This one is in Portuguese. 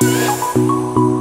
Música